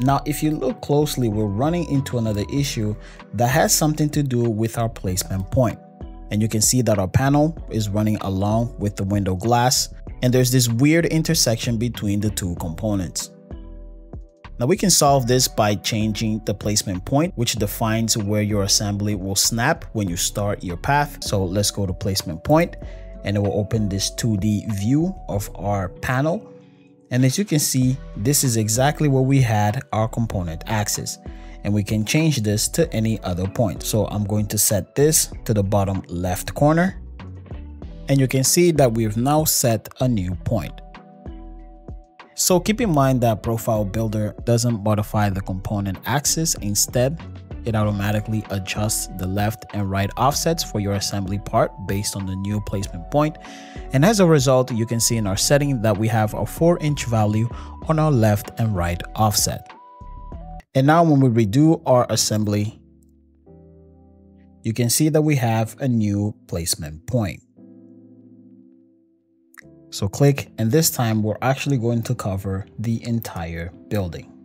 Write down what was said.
Now, if you look closely, we're running into another issue that has something to do with our placement point. And you can see that our panel is running along with the window glass, and there's this weird intersection between the two components. Now we can solve this by changing the placement point, which defines where your assembly will snap when you start your path. So let's go to placement point and it will open this 2D view of our panel. And as you can see, this is exactly where we had our component axis and we can change this to any other point. So I'm going to set this to the bottom left corner and you can see that we've now set a new point. So keep in mind that Profile Builder doesn't modify the component axis. Instead, it automatically adjusts the left and right offsets for your assembly part based on the new placement point. And as a result, you can see in our setting that we have a 4 inch value on our left and right offset. And now when we redo our assembly, you can see that we have a new placement point. So click, and this time we're actually going to cover the entire building.